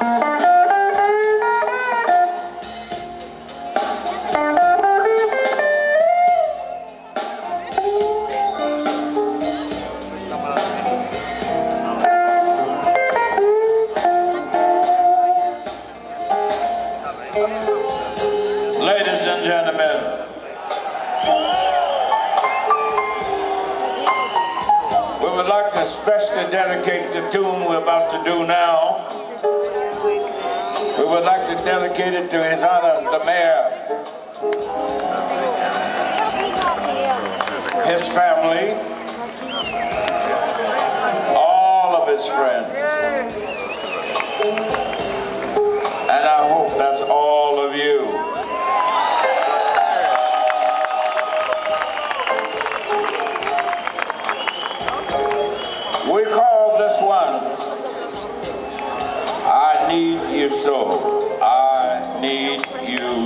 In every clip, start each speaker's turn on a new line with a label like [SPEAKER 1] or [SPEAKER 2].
[SPEAKER 1] Ladies and gentlemen, we would like to especially dedicate the tune we're about to do now would like to dedicate it to His Honor, the Mayor, his family, all of his friends.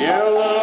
[SPEAKER 1] You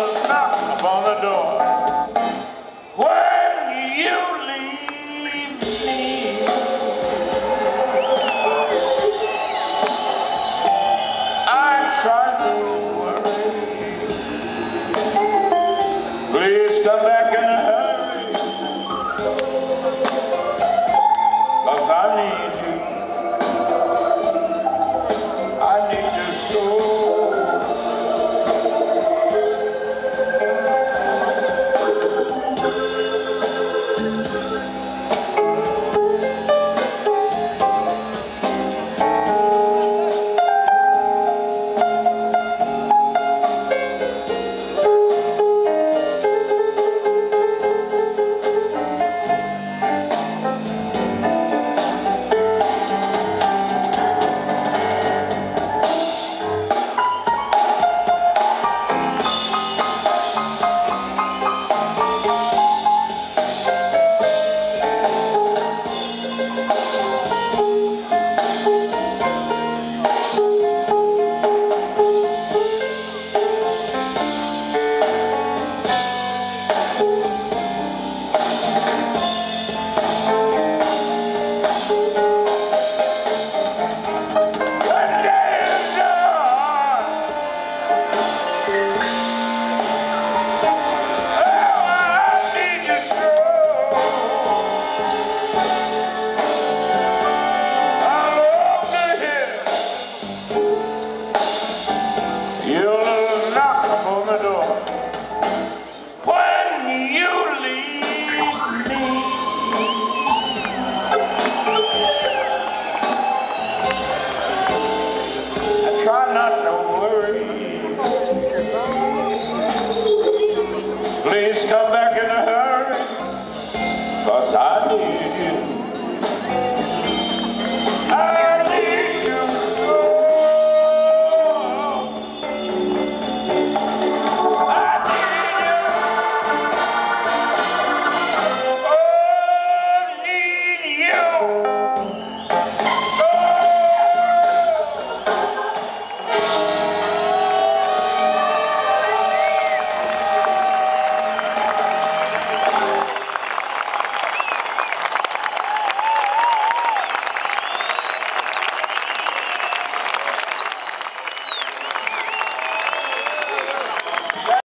[SPEAKER 1] You'll knock upon the door when you leave me. I try not to worry. Please come back in a hurry, cause I need you.